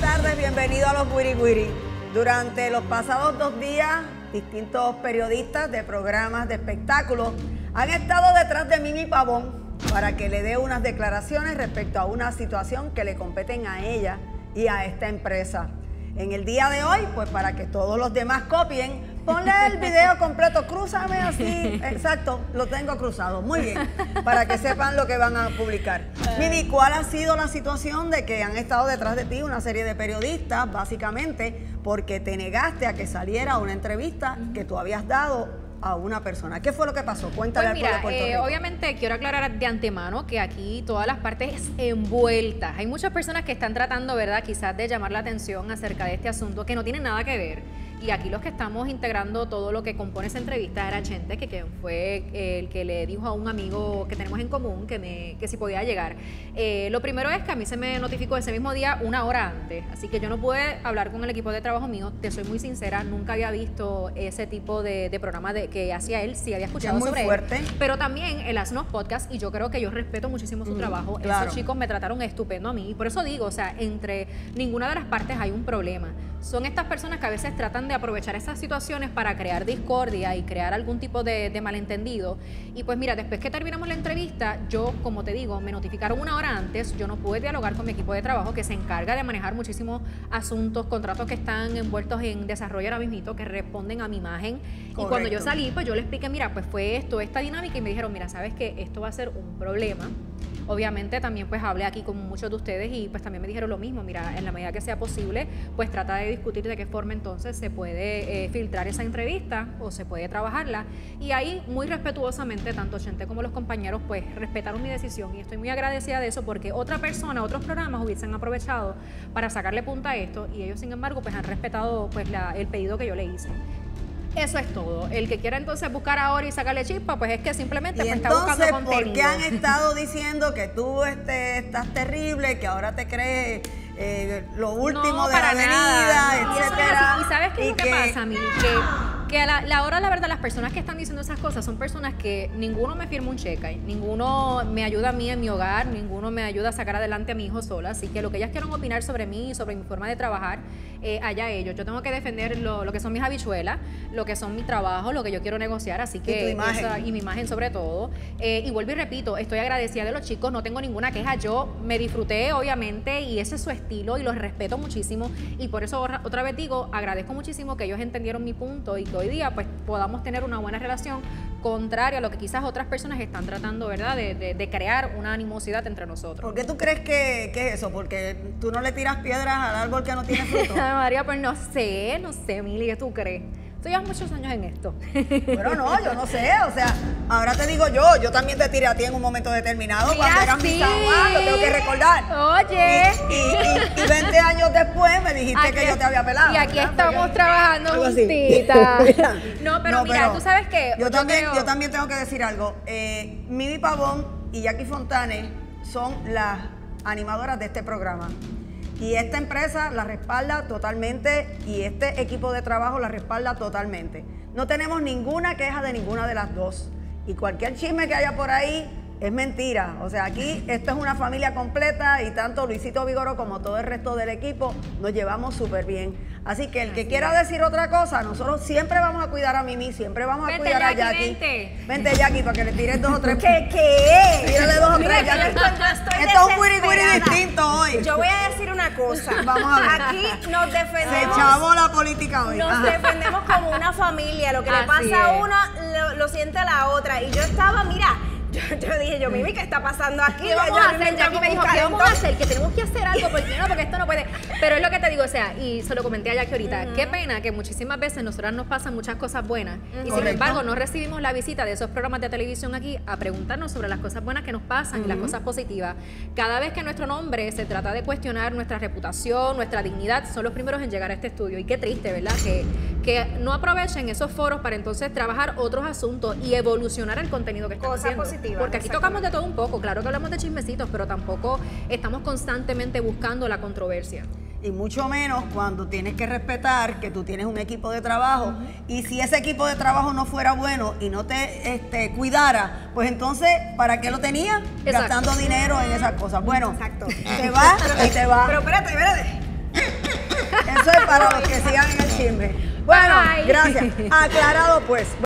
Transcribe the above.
tardes, bienvenido a los Wiri Wiri. Durante los pasados dos días, distintos periodistas de programas de espectáculos han estado detrás de Mimi Pavón para que le dé unas declaraciones respecto a una situación que le competen a ella y a esta empresa. En el día de hoy, pues para que todos los demás copien, ponle el video completo, crúzame así, exacto, lo tengo cruzado, muy bien, para que sepan lo que van a publicar. Mimi, ¿cuál ha sido la situación de que han estado detrás de ti una serie de periodistas, básicamente porque te negaste a que saliera una entrevista que tú habías dado a una persona. ¿Qué fue lo que pasó? Cuéntale pues mira, eh, Obviamente quiero aclarar de antemano que aquí todas las partes envueltas. Hay muchas personas que están tratando, ¿verdad? Quizás de llamar la atención acerca de este asunto que no tiene nada que ver y aquí los que estamos integrando todo lo que compone esa entrevista era Chente, que, fue el que le dijo a un amigo que tenemos en común que, me, que si podía llegar. Eh, lo primero es que a mí se me notificó ese mismo día una hora antes, así que yo no pude hablar con el equipo de trabajo mío, te soy muy sincera, nunca había visto ese tipo de, programa de, que hacía él, sí había escuchado muy sobre fuerte. él, pero también él hace unos podcasts y yo creo que yo respeto muchísimo su trabajo. Esos chicos me trataron estupendo a mí y por eso digo, o sea, entre ninguna de las partes hay un problema. Son estas personas que a veces tratan de aprovechar esas situaciones para crear discordia y crear algún tipo de, malentendido. Y pues mira, después que terminamos la entrevista, yo, como te digo, me notificaron una hora antes, yo no pude dialogar con mi equipo de trabajo que se encarga de manejar muchísimos asuntos, contratos que están envueltos en desarrollo ahora mismo, que responden a mi imagen. Y cuando yo salí, pues yo le expliqué, mira, pues fue esto, esta dinámica, y me dijeron, mira, sabes que esto va a ser un problema Obviamente también pues hablé aquí con muchos de ustedes y pues también me dijeron lo mismo, mira, en la medida que sea posible, pues trata de discutir de qué forma entonces se puede eh, filtrar esa entrevista o se puede trabajarla. Y ahí muy respetuosamente, tanto Chente como los compañeros pues respetaron mi decisión y estoy muy agradecida de eso porque otra persona, otros programas hubiesen aprovechado para sacarle punta a esto y ellos sin embargo pues han respetado pues el pedido que yo le hice. Eso es todo. El que quiera entonces buscar ahora y sacarle chispa, pues es que simplemente pues, está buscando contenido. ¿por qué han estado diciendo que tú este, estás terrible, que ahora te crees eh, lo último de la avenida, etcétera? Y, sabes qué es lo que, pasa, Mili? Que que a la, la, hora, la verdad, las personas que están diciendo esas cosas son personas que ninguno me firma un cheque, ninguno me ayuda a mí en mi hogar, ninguno me ayuda a sacar adelante a mi hijo sola. Así que lo que ellas quieran opinar sobre mí y sobre mi forma de trabajar, eh, allá ellos. Yo tengo que defender lo, que son mis habichuelas, lo que son mi trabajo, lo que yo quiero negociar. Así que. Y, y mi imagen, sobre todo. Eh, y vuelvo y repito, estoy agradecida de los chicos, no tengo ninguna queja. Yo me disfruté, obviamente, y ese es su estilo y los respeto muchísimo. Y por eso, otra vez digo, agradezco muchísimo que ellos entendieron mi punto y que hoy día pues podamos tener una buena relación contraria a lo que quizás otras personas están tratando, ¿verdad? De, crear una animosidad entre nosotros. ¿Por qué tú crees que, es eso? ¿Porque tú no le tiras piedras al árbol que no tiene fruto? María, pues no sé, no sé, Mili, ¿qué tú crees? Tú llevas muchos años en esto. Pero no, yo no sé. O sea, ahora te digo yo, yo también te tiré a ti en un momento determinado cuando eras mi San lo tengo que recordar. Oye. Y, y, 20 años después me dijiste que yo te había pelado. Y aquí estamos trabajando juntitas. no, pero mira, tú sabes que. Yo, también, yo también tengo que decir algo. Eh, Mimi Pavón y Jackie Fontane son las animadoras de este programa. Y esta empresa la respalda totalmente y este equipo de trabajo la respalda totalmente. No tenemos ninguna queja de ninguna de las dos. Y cualquier chisme que haya por ahí, es mentira. O sea, aquí esto es una familia completa y tanto Luisito Vigoro como todo el resto del equipo nos llevamos súper bien. Así que el que quiera decir otra cosa, nosotros siempre vamos a cuidar a Mimi, siempre vamos a cuidar a Jackie. Vente. vente Jackie para que le tires dos o tres. ¿Qué? ¿Qué? Tírale dos o tres, Jackie. Esto es un wiri wiri distinto hoy. Yo voy a decir cosa. Vamos a ver. Aquí nos defendemos. Se echavó la política hoy. Nos defendemos como una familia. Lo que le pasa a una, lo, lo siente a la otra. Y yo estaba, mira yo, dije, yo, Mimi, ¿qué está pasando aquí? ¿Qué vamos a hacer? Jackie me dijo, ¿qué vamos a hacer? Que tenemos que hacer algo, porque no, porque esto no puede. Pero es lo que te digo, o sea, y se lo comenté a Jackie ahorita, qué pena que muchísimas veces nosotras nos pasan muchas cosas buenas y sin embargo no recibimos la visita de esos programas de televisión aquí a preguntarnos sobre las cosas buenas que nos pasan y las cosas positivas. Cada vez que nuestro nombre se trata de cuestionar nuestra reputación, nuestra dignidad, son los primeros en llegar a este estudio. Y qué triste, ¿verdad? Que, que no aprovechen esos foros para entonces trabajar otros asuntos y evolucionar el contenido que están cosas haciendo. Porque aquí tocamos de todo un poco, claro que hablamos de chismecitos, pero tampoco estamos constantemente buscando la controversia y mucho menos cuando tienes que respetar que tú tienes un equipo de trabajo y si ese equipo de trabajo no fuera bueno y no te este, cuidara, pues entonces, ¿para qué lo tenías? Gastando dinero en esas cosas. Bueno, Exacto. te va y te va. Pero espérate, espérate. Eso es para los que sigan en el chisme. Bueno, gracias. Aclarado pues.